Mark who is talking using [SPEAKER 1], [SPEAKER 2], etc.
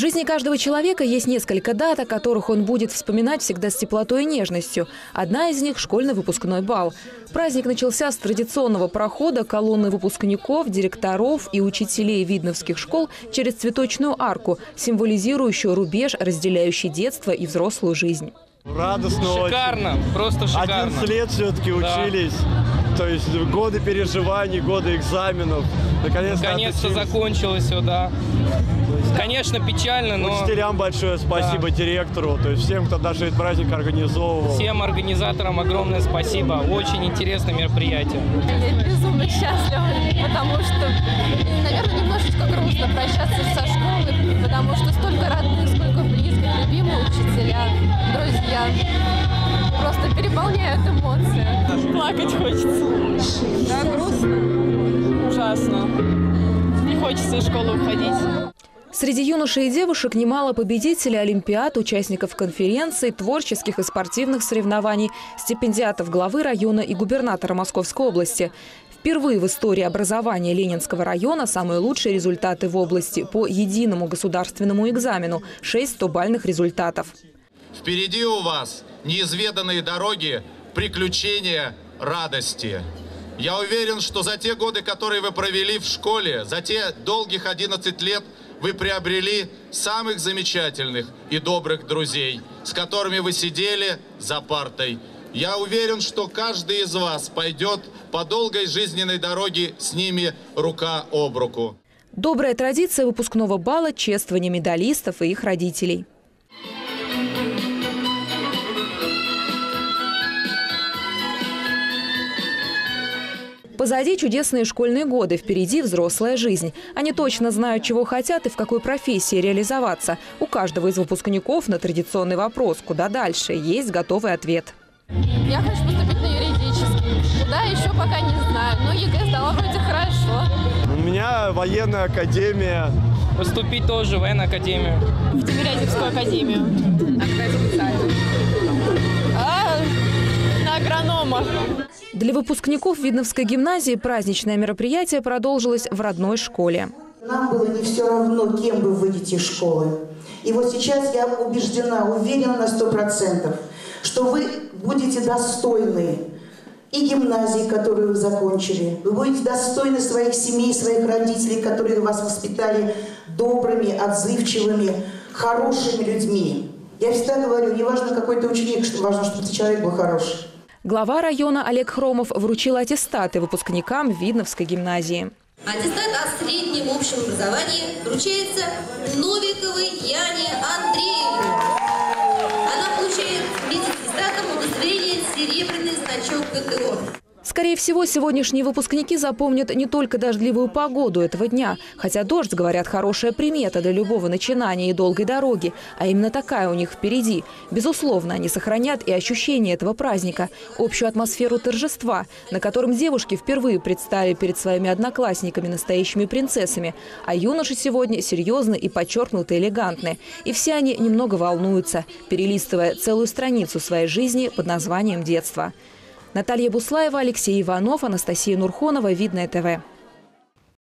[SPEAKER 1] В жизни каждого человека есть несколько дат, о которых он будет вспоминать всегда с теплотой и нежностью. Одна из них – школьный выпускной бал. Праздник начался с традиционного прохода колонны выпускников, директоров и учителей видновских школ через цветочную арку, символизирующую рубеж, разделяющий детство и взрослую жизнь.
[SPEAKER 2] Радостно
[SPEAKER 3] Шикарно, очень. просто шикарно.
[SPEAKER 2] 11 лет все-таки
[SPEAKER 3] Да.
[SPEAKER 2] учились. То есть годы переживаний, годы экзаменов. Наконец-то
[SPEAKER 3] Наконец-то
[SPEAKER 2] отучились.
[SPEAKER 3] закончилось все, да. Конечно, печально, но
[SPEAKER 2] Учителям большое спасибо, директору, то есть всем, кто даже этот праздник организовывал.
[SPEAKER 3] всем организаторам огромное спасибо. Очень интересное мероприятие.
[SPEAKER 4] Я безумно счастлива, потому что, наверное, немножечко грустно прощаться со школы, потому что столько родных, сколько близких, любимые учителя, друзья. Просто переполняют эмоции.
[SPEAKER 5] Плакать хочется. Да, грустно. Ужасно. Не хочется из школы уходить.
[SPEAKER 1] Среди юношей и девушек немало победителей Олимпиад, участников конференций, творческих и спортивных соревнований, стипендиатов главы района и губернатора Московской области. Впервые в истории образования Ленинского района самые лучшие результаты в области по единому государственному экзамену – 6 100-бальных результатов.
[SPEAKER 6] Впереди у вас неизведанные дороги, приключения, радости. Я уверен, что за те годы, которые вы провели в школе, за те долгих 11 лет, вы приобрели самых замечательных и добрых друзей, с которыми вы сидели за партой. Я уверен, что каждый из вас пойдет по долгой жизненной дороге с ними рука об руку.
[SPEAKER 1] Добрая традиция выпускного бала – чествование медалистов и их родителей. Позади чудесные школьные годы, впереди взрослая жизнь. Они точно знают, чего хотят и в какой профессии реализоваться. У каждого из выпускников на традиционный вопрос «Куда дальше?» есть готовый ответ.
[SPEAKER 4] Я хочу поступить на юридический. Куда еще пока не знаю, но ЕГЭ сдала вроде хорошо.
[SPEAKER 2] У меня военная академия.
[SPEAKER 3] Поступить тоже в военную академию.
[SPEAKER 5] В Тимирязевскую академию.
[SPEAKER 1] Для выпускников Видновской гимназии праздничное мероприятие продолжилось в родной школе.
[SPEAKER 7] Нам было не все равно, кем вы выйдете из школы. И вот сейчас я убеждена, уверена на сто процентов, что вы будете достойны и гимназии, которую вы закончили. Вы будете достойны своих семей, своих родителей, которые вас воспитали добрыми, отзывчивыми, хорошими людьми. Я всегда говорю, не важно, какой ты ученик, важно, чтобы ты человек был хороший.
[SPEAKER 1] Глава района Олег Хромов вручил аттестаты выпускникам Видновской гимназии.
[SPEAKER 8] Аттестат о среднем общем образовании вручается Новиковой Яне Андреевне. Она получает вместе с аттестатом удостоверение «Серебряный значок ГТО».
[SPEAKER 1] Скорее всего, сегодняшние выпускники запомнят не только дождливую погоду этого дня. Хотя дождь, говорят, хорошая примета для любого начинания и долгой дороги. А именно такая у них впереди. Безусловно, они сохранят и ощущение этого праздника. Общую атмосферу торжества, на котором девушки впервые предстали перед своими одноклассниками настоящими принцессами. А юноши сегодня серьезны и подчеркнуто элегантны. И все они немного волнуются, перелистывая целую страницу своей жизни под названием «Детство». Наталья Буслаева, Алексей Иванов, Анастасия Нурхонова, Видное ТВ.